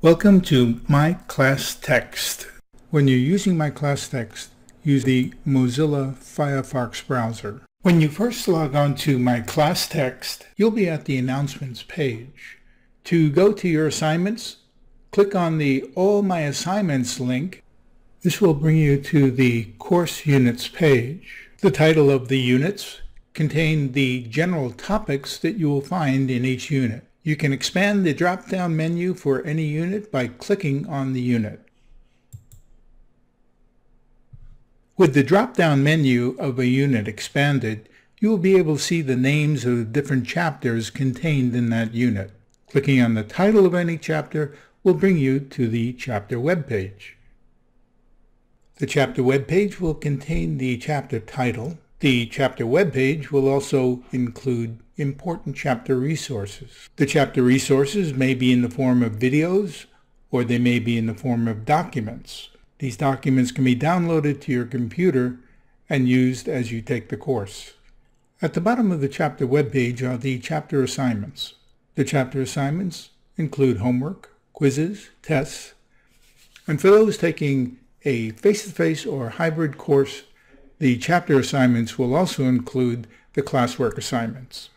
Welcome to My Class Text. When you're using My Class Text, use the Mozilla Firefox browser. When you first log on to My Class Text, you'll be at the Announcements page. To go to your assignments, click on the All My Assignments link. This will bring you to the Course Units page. The title of the units contain the general topics that you will find in each unit. You can expand the drop-down menu for any unit by clicking on the unit. With the drop-down menu of a unit expanded, you will be able to see the names of the different chapters contained in that unit. Clicking on the title of any chapter will bring you to the chapter web page. The chapter web page will contain the chapter title. The chapter web page will also include important chapter resources. The chapter resources may be in the form of videos or they may be in the form of documents. These documents can be downloaded to your computer and used as you take the course. At the bottom of the chapter webpage are the chapter assignments. The chapter assignments include homework, quizzes, tests, and for those taking a face-to-face or hybrid course, the chapter assignments will also include the classwork assignments.